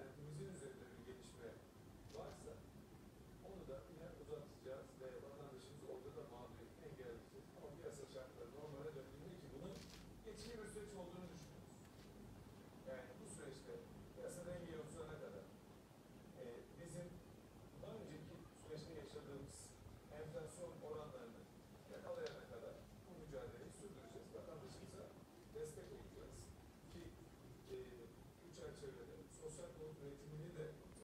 ama onu